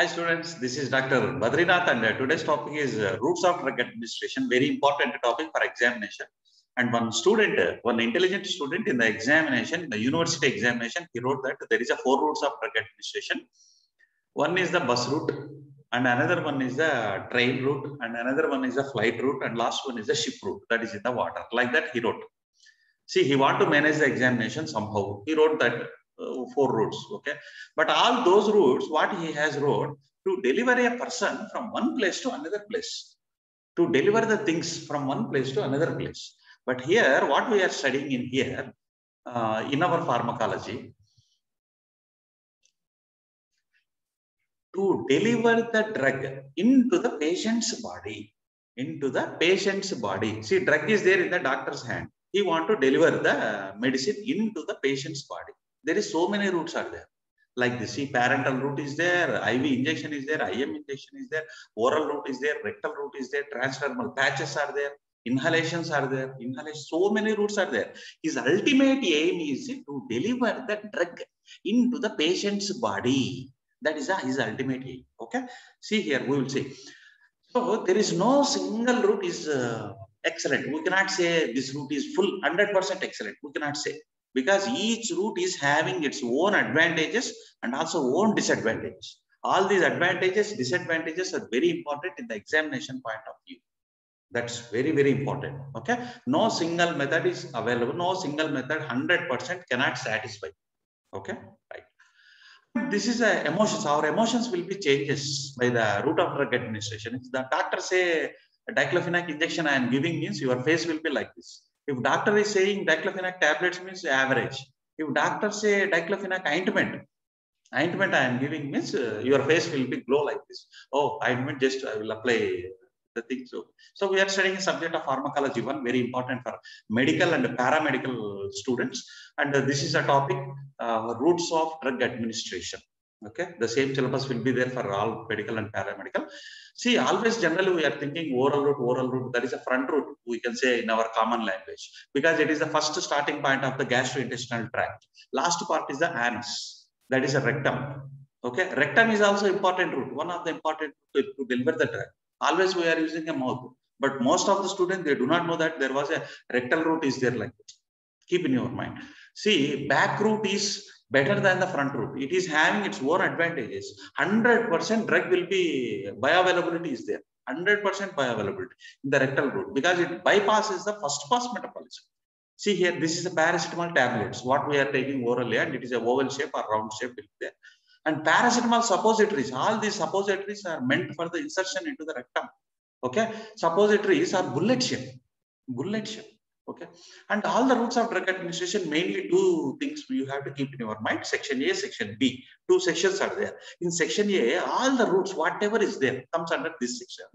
Hi students, this is Dr. Badrinath and uh, today's topic is uh, routes of drug administration, very important topic for examination. And one student, uh, one intelligent student in the examination, the university examination, he wrote that there is a four routes of drug administration. One is the bus route and another one is the train route and another one is the flight route and last one is the ship route that is in the water. Like that he wrote. See, he want to manage the examination somehow. He wrote that four routes okay? But all those routes what he has wrote to deliver a person from one place to another place to deliver the things from one place to another place. But here what we are studying in here uh, in our pharmacology to deliver the drug into the patient's body into the patient's body. See drug is there in the doctor's hand. He want to deliver the medicine into the patient's body there is so many routes are there. Like the see parenteral route is there iv injection is there im injection is there oral route is there rectal route is there transdermal patches are there inhalations are there inhalation so many routes are there. His ultimate aim is to deliver the drug into the patient's body. That is his ultimate aim okay? See here we will see. So there is no single route is uh, excellent. We cannot say this route is full 100% excellent. We cannot say because each route is having its own advantages and also own disadvantages. All these advantages, disadvantages are very important in the examination point of view. That's very, very important. Okay. No single method is available. No single method 100% cannot satisfy. Okay. Right. This is a emotions. Our emotions will be changes by the route of drug administration. If the doctor say diclofenac injection I am giving means your face will be like this if doctor is saying diclofenac tablets means average. If doctor say diclofenac ointment, ointment I am giving means uh, your face will be glow like this. Oh, ointment just I will apply the thing. So, so we are studying a subject of pharmacology, one very important for medical and paramedical students. And uh, this is a topic, uh, routes of drug administration. Okay, the same syllabus will be there for all medical and paramedical. See, always generally we are thinking oral route, oral route, that is a front route, we can say in our common language, because it is the first starting point of the gastrointestinal tract. Last part is the anus, that is a rectum. Okay, rectum is also important route, one of the important to, to deliver the drug. Always we are using a mouth, but most of the students, they do not know that there was a rectal route is there like that. Keep in your mind. See, back route is better than the front route. It is having its own advantages. 100% drug will be, bioavailability is there. 100% bioavailability in the rectal route because it bypasses the first pass metabolism. See here, this is a paracetamol tablets, what we are taking orally and it is a oval shape or round shape there. And paracetamol suppositories, all these suppositories are meant for the insertion into the rectum. Okay, suppositories are bullet shape, bullet shape okay? And all the routes of drug administration mainly two things you have to keep in your mind. Section a section b. Two sections are there. In section a all the routes whatever is there comes under this section.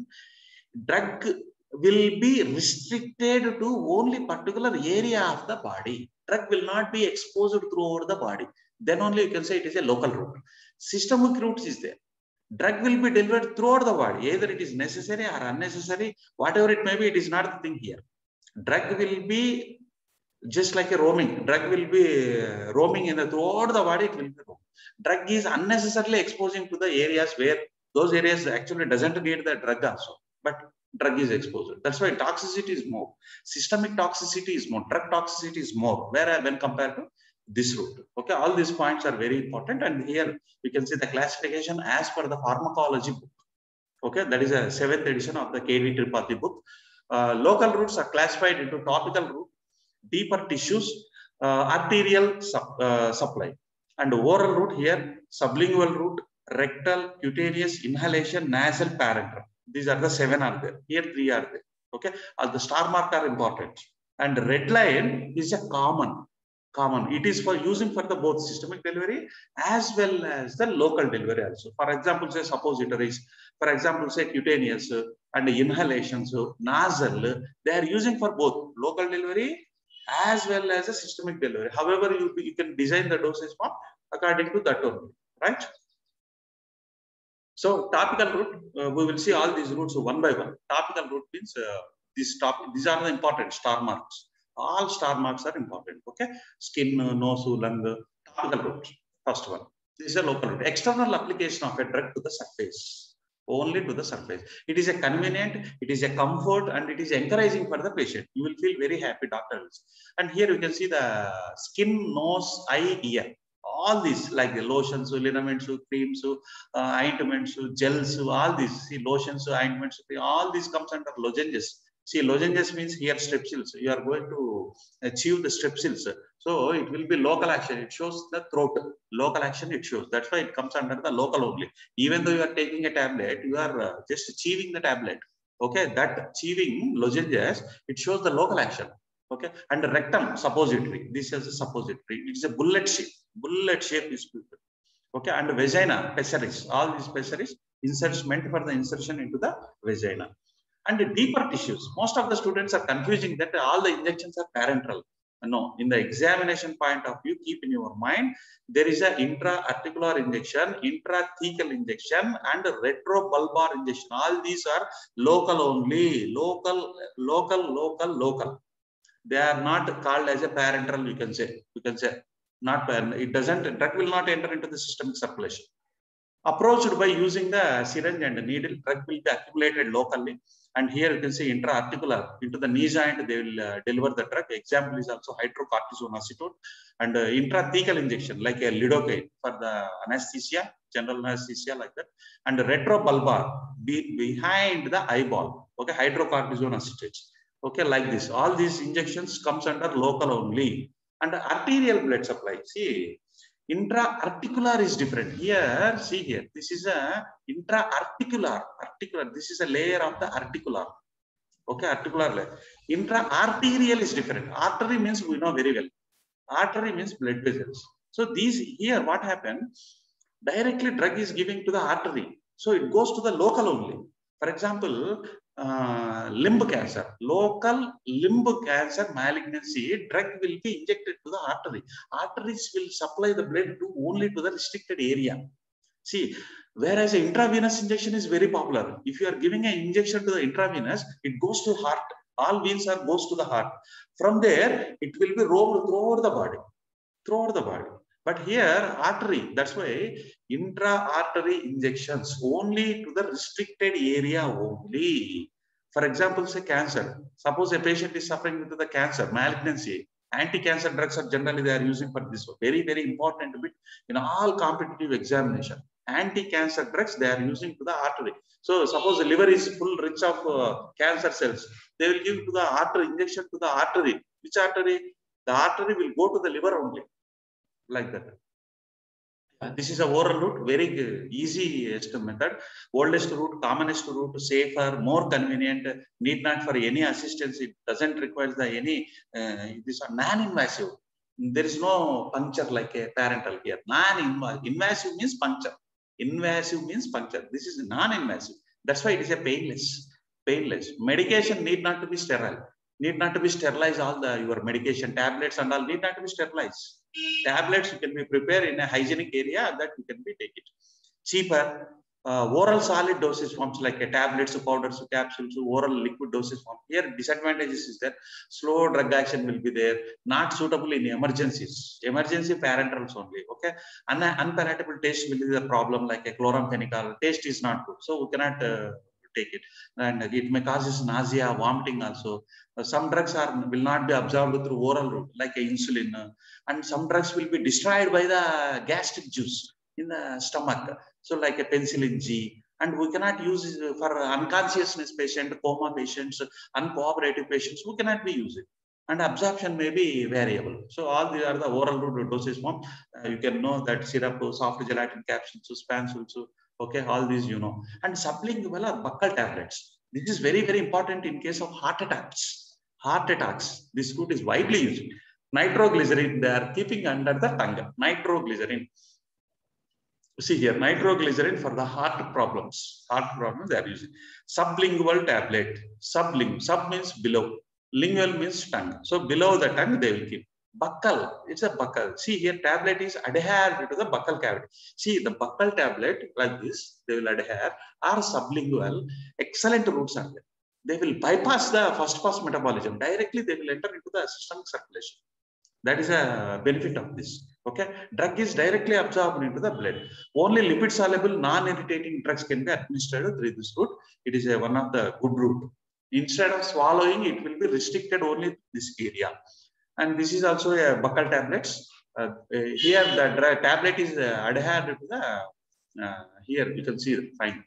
Drug will be restricted to only particular area of the body. Drug will not be exposed throughout the body. Then only you can say it is a local route systemic routes is there. Drug will be delivered throughout the body either it is necessary or unnecessary. Whatever it may be it is not the thing here drug will be just like a roaming. Drug will be uh, roaming in the throughout the body. It will be roaming. Drug is unnecessarily exposing to the areas where those areas actually doesn't need the drug also, but drug is exposed. That's why toxicity is more. Systemic toxicity is more. Drug toxicity is more. Where uh, when compared to this route. Okay, all these points are very important. And here you can see the classification as per the pharmacology book. Okay, that is a seventh edition of the KD Tripathi book. Uh, local routes are classified into topical route, deeper tissues, uh, arterial uh, supply, and oral route here, sublingual route, rectal, cutaneous, inhalation, nasal, parenteral. These are the seven are there. Here three are there. Okay, uh, the star mark are important, and red line is a common. Common. It is for using for the both systemic delivery as well as the local delivery also. For example, say suppositories. For example, say cutaneous and inhalation, so nasal, they are using for both local delivery as well as a systemic delivery. However, you, you can design the dosage form according to that only, right? So topical route, uh, we will see all these routes one by one. Topical route means uh, these top, these are the important star marks. All star marks are important. Okay, skin, nose, lung, topical route. First one. This is a local route. External application of a drug to the surface, only to the surface. It is a convenient, it is a comfort, and it is encouraging for the patient. You will feel very happy, doctors. And here you can see the skin, nose, eye, ear. All these, like the lotions, liniments, creams, uh, ointments, gels, all these. See, lotions, ointments, all these comes under lozenges. See, lozenges means here strepsils. You are going to achieve the strepsils. So it will be local action. It shows the throat. Local action it shows. That's why it comes under the local only. Even though you are taking a tablet, you are uh, just achieving the tablet. Okay, that achieving lozenges, it shows the local action. Okay, and rectum suppository. This is a suppository. It's a bullet shape. Bullet shape is people. Okay, and vagina pessaries. All these pessaries inserts meant for the insertion into the vagina and deeper tissues. Most of the students are confusing that all the injections are parenteral. No, in the examination point of view, keep in your mind, there is an intra-articular injection, intrathecal injection, and retrobulbar injection. All these are local only, local, local, local, local. They are not called as a parenteral, you can say. You can say, not parent. It doesn't, drug will not enter into the systemic circulation. Approached by using the syringe and the needle, drug will be accumulated locally and here you can see intra-articular into the knee joint, they will uh, deliver the drug. Example is also hydrocortisone acetone and uh, intrathecal injection like a lidocaine for the anesthesia, general anesthesia like that. And retrobulbar be, behind the eyeball, okay, hydrocortisone acetate. Okay, like this. All these injections comes under local only. And arterial blood supply. See, intra-articular is different. Here see here this is a intra-articular. Articular this is a layer of the articular. Okay articular layer. Intra-arterial is different. Artery means we know very well. Artery means blood vessels. So these here what happened directly drug is giving to the artery. So it goes to the local only. For example uh, limb cancer, local limb cancer malignancy, drug will be injected to the artery. Arteries will supply the blood to only to the restricted area. See, whereas intravenous injection is very popular. If you are giving an injection to the intravenous, it goes to heart. All veins are goes to the heart. From there, it will be rolled throughout the body, throughout the body. But here, artery, that's why intra-artery injections only to the restricted area only. For example, say cancer. Suppose a patient is suffering with the cancer, malignancy. Anti-cancer drugs are generally they are using for this. Very, very important bit in all competitive examination. Anti-cancer drugs they are using to the artery. So suppose the liver is full rich of uh, cancer cells. They will give to the artery injection to the artery. Which artery? The artery will go to the liver only like that. Uh, this is a oral route, very uh, easiest uh, method, oldest route, commonest route, safer, more convenient, need not for any assistance. It doesn't require the any, uh, this are non-invasive. There is no puncture like a parenteral here. Non-invasive means puncture. Invasive means puncture. This is non-invasive. That's why it is a painless. Painless. Medication need not to be sterile. Need not to be sterilized. All the your medication tablets and all need not to be sterilized tablets you can be prepared in a hygienic area that you can be take it. Cheaper uh, oral solid dosage forms like a tablets powders so capsules oral liquid dosage form. Here disadvantages is that slow drug action will be there not suitable in emergencies emergency parenterals only okay? And unpalatable taste will be the problem like a chloramphenicol. Taste is not good so we cannot uh, take it. And it may causes nausea vomiting also. Uh, some drugs are will not be absorbed through oral route like insulin. And some drugs will be destroyed by the gastric juice in the stomach. So like a penicillin g. And we cannot use it for unconsciousness patient coma patients uncooperative patients. We cannot be using and absorption may be variable. So all these are the oral route dosage form. Uh, you can know that syrup, soft gelatin capsules, spansules, okay all these you know. And sublingual or buccal tablets. This is very very important in case of heart attacks. Heart attacks this route is widely used. Nitroglycerin they are keeping under the tongue. Nitroglycerin. See here nitroglycerin for the heart problems. Heart problems they are using. Sublingual tablet. Subling sub means below. Lingual means tongue. So below the tongue they will keep buccal it's a buccal see here tablet is adhered to the buccal cavity see the buccal tablet like this they will adhere are sublingual excellent routes are there they will bypass the first pass metabolism directly they will enter into the systemic circulation that is a benefit of this Okay, drug is directly absorbed into the blood. Only lipid soluble non-irritating drugs can be administered through this route. It is a, one of the good route. Instead of swallowing, it will be restricted only to this area. And this is also a buccal tablets. Uh, here the tablet is uh, adhered to the, uh, here you can see fine.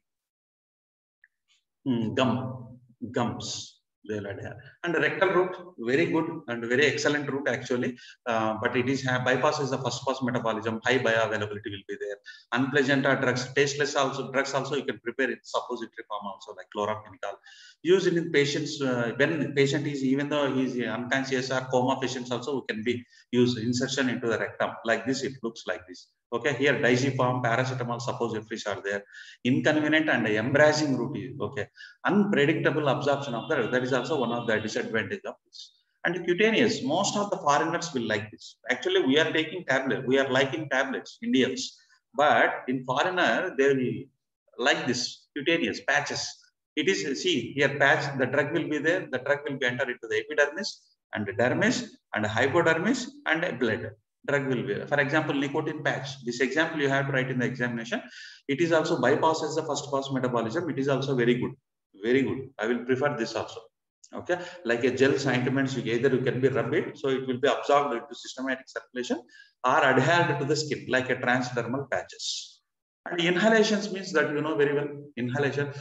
Mm, gum, gums And rectal route, very good and very excellent route actually. Uh, but it is bypass is the first pass metabolism, high bioavailability will be there. Unpleasant drugs, tasteless also drugs also you can prepare in suppository form also like chloramphenicol. Used in patients uh, when patient is even though he is unconscious or coma patients also can be used insertion into the rectum like this. It looks like this. Okay, here diazepam, paracetamol, suppositories are there. Inconvenient and embracing route okay. Unpredictable absorption of the that is also one of the disadvantage of this. And cutaneous, most of the foreigners will like this. Actually, we are taking tablet, we are liking tablets, Indians. But in foreigner, they will like this cutaneous patches. It is see here patch, the drug will be there, the drug will be entered into the epidermis and dermis and hypodermis and blood drug will be. For example, nicotine patch. This example you have to write in the examination. It is also bypasses the first pass metabolism. It is also very good. Very good. I will prefer this also. Okay, like a gel ointments, you either you can be rub it, so it will be absorbed into systematic circulation or adhered to the skin, like a transdermal patches. And inhalations means that you know very well. Inhalation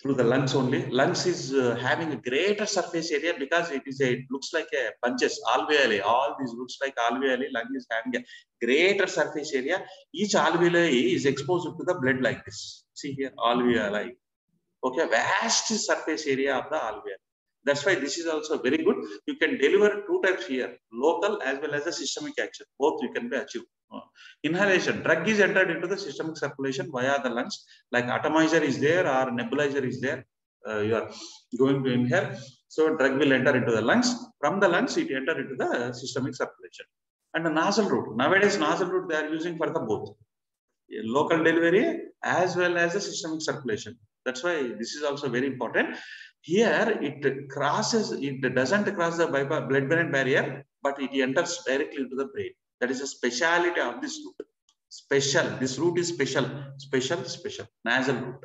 through the lungs only. Lungs is uh, having a greater surface area because it is a, it looks like a bunches, alveoli. All these looks like alveoli. Lung is having a greater surface area. Each alveoli is exposed to the blood like this. See here, alveoli. Okay, vast surface area of the alveoli. That's why this is also very good. You can deliver two types here, local as well as the systemic action. Both you can be achieved. Uh, inhalation, drug is entered into the systemic circulation via the lungs, like atomizer is there or nebulizer is there. Uh, you are going to inhale. So drug will enter into the lungs. From the lungs, it enter into the systemic circulation. And the nasal route. Nowadays, nasal route they are using for the both local delivery as well as the systemic circulation. That's why this is also very important. Here, it crosses, it doesn't cross the blood-brain barrier, but it enters directly into the brain. That is a speciality of this route. Special, this route is special, special, special, nasal route.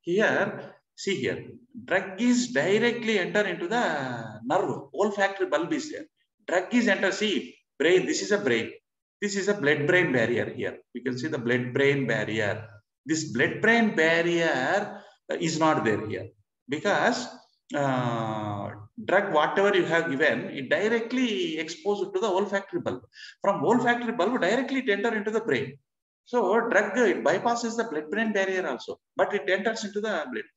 Here, see here, drug is directly enter into the nerve, olfactory bulb is there. Drug is enter, see, brain, this is a brain. This is a blood-brain barrier here. You can see the blood-brain barrier. This blood-brain barrier is not there here because uh, drug whatever you have given it directly exposed to the olfactory bulb. From olfactory bulb directly it enter into the brain. So drug it bypasses the blood brain barrier also but it enters into the blood.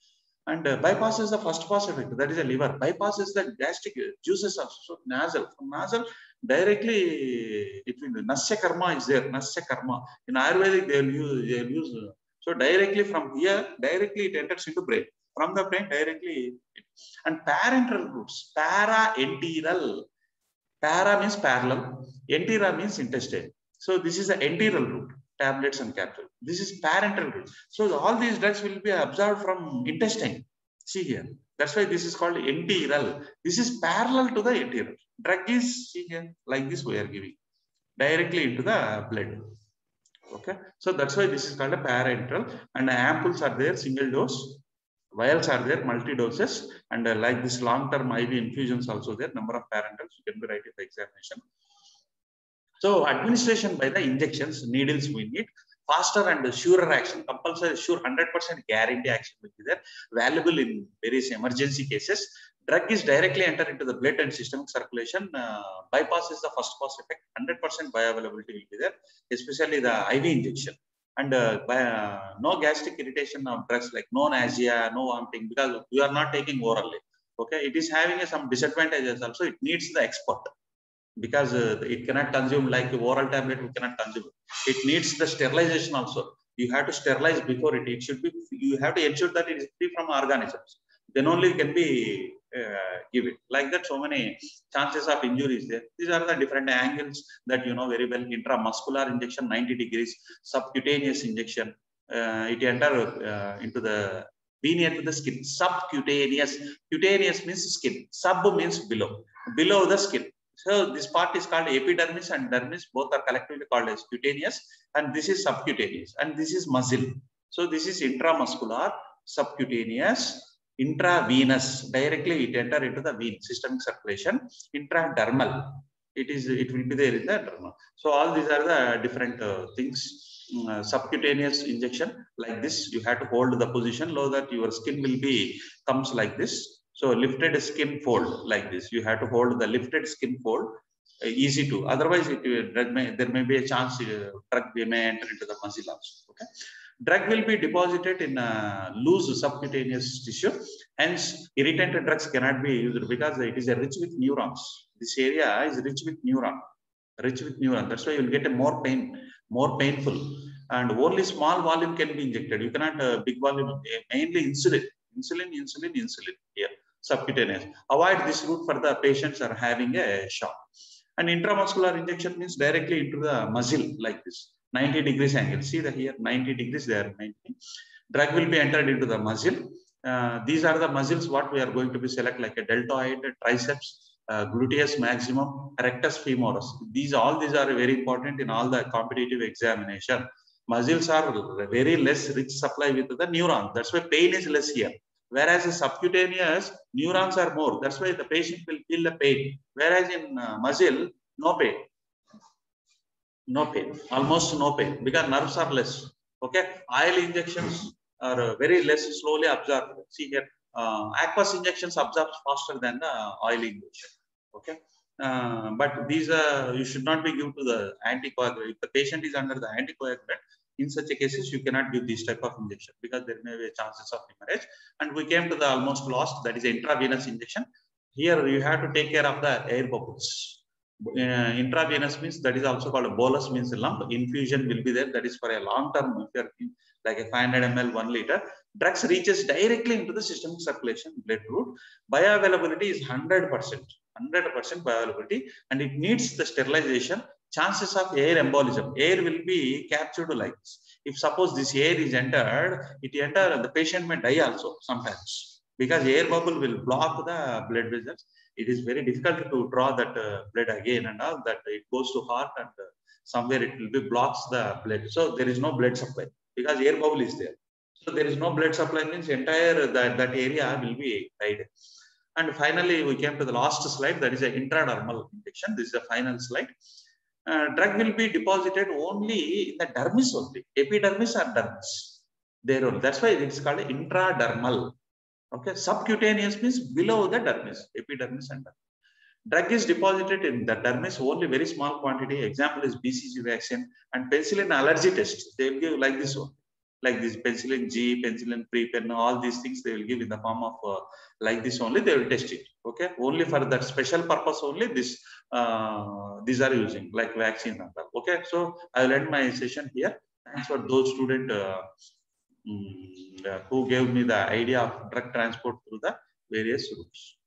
And uh, bypasses the first pass effect that is a liver. Bypasses the gastric juices also. So nasal from nasal directly it will nasya karma is there nasya karma in ayurvedic they will use they will use so directly from here directly it enters into brain from the brain directly. And parenteral routes, para-enteral. Para means parallel, entera means intestine. So this is the enteral route, tablets and capsules. This is parenteral route. So all these drugs will be absorbed from intestine. See here. That's why this is called enteral. This is parallel to the enteral. Drug is, see here, like this we are giving. Directly into the blood. Okay. So that's why this is called a parenteral. And the ampoules are there, single dose vials are there, multi doses, and uh, like this long term IV infusions also there, number of parenterals you can be writing the examination. So administration by the injections, needles we need, faster and surer action, compulsory, sure 100% guarantee action will be there, valuable in various emergency cases. Drug is directly enter into the blood and systemic circulation, uh, bypasses the first pass effect, 100% bioavailability will be there, especially the IV injection and uh, by, uh, no gastric irritation of drugs like no nausea, no vomiting because you are not taking orally. Okay, it is having uh, some disadvantages also. It needs the expert because uh, it cannot consume like oral tablet. We cannot consume. It needs the sterilization also. You have to sterilize before it. It should be. You have to ensure that it is free from organisms. Then only it can be give it. Like that, so many chances of injuries there. These are the different angles that you know very well. Intramuscular injection, 90 degrees. Subcutaneous injection. Uh, it enter uh, into the near to the skin. Subcutaneous. Cutaneous means skin. Sub means below. Below the skin. So this part is called epidermis and dermis. Both are collectively called as cutaneous, and this is subcutaneous, and this is muscle. So this is intramuscular, subcutaneous, intravenous. Directly it enter into the vein, systemic circulation. Intradermal, it is it will be there in the derma. So all these are the different uh, things. Uh, subcutaneous injection like this, you have to hold the position so that your skin will be comes like this so lifted skin fold like this. You have to hold the lifted skin fold uh, easy to. Otherwise, it drug may, there may be a chance uh, drug may enter into the muscle also. Okay. Drug will be deposited in a loose subcutaneous tissue. Hence, irritant drugs cannot be used because it is rich with neurons. This area is rich with neuron, rich with neuron. That's why you will get a more pain, more painful. And only small volume can be injected. You cannot uh, big volume, mainly insulin, insulin, insulin, insulin here subcutaneous. Avoid this route for the patients are having a shock. And intramuscular injection means directly into the muscle like this, 90 degrees angle. See the here, 90 degrees there, 90. Drug will be entered into the muscle. Uh, these are the muscles what we are going to be select like a deltoid, triceps, uh, gluteus maximum, rectus femoris. These all these are very important in all the competitive examination. Muscles are very less rich supply with the neuron. That's why pain is less here. Whereas in subcutaneous, neurons are more. That's why the patient will feel the pain. Whereas in uh, muscle, no pain. No pain, almost no pain because nerves are less. Okay, oil injections are uh, very less slowly absorbed. See here, uh, aqueous injections absorb faster than the oil injection. Okay, uh, but these are you should not be given to the anticoagulant. If the patient is under the anticoagulant, in such a cases you cannot give this type of injection because there may be chances of hemorrhage and we came to the almost last that is intravenous injection here you have to take care of the air bubbles uh, intravenous means that is also called a bolus means a lump. Infusion will be there. That is for a long term if you are like a 500 ml 1 liter. Drugs reaches directly into the systemic circulation blood route. Bioavailability is 100 percent 100 percent bioavailability and it needs the sterilization. Chances of air embolism, air will be captured like this. If suppose this air is entered, it enter, the patient may die also sometimes because air bubble will block the blood vessels. It is very difficult to draw that uh, blood again and all that it goes to heart and uh, somewhere it will be blocks the blood. So there is no blood supply because air bubble is there. So there is no blood supply means entire that, that area will be died. And finally, we came to the last slide. That is an intradermal injection. This is the final slide uh, drug will be deposited only in the dermis only, epidermis or dermis. There only. That's why it's called intradermal. Okay, subcutaneous means below the dermis, epidermis and dermis. Drug is deposited in the dermis only very small quantity. Example is BCG vaccine and penicillin allergy test. They will give like this one, like this penicillin G, penicillin prepen, all these things they will give in the form of uh, like this only. They will test it. Okay, only for that special purpose only this uh, these are using like vaccine and all. Okay, so I will end my session here. Thanks for those student uh, who gave me the idea of drug transport through the various routes.